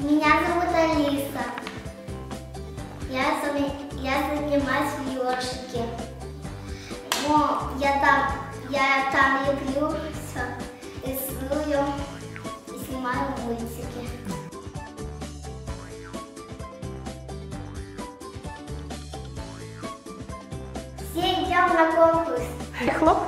Меня зовут Алиса. Я, заме- я занимаюсь в ёршике. Но я там, я там люблюся, рисую и снимаю мультики. Все идем на конкурс. Хлоп.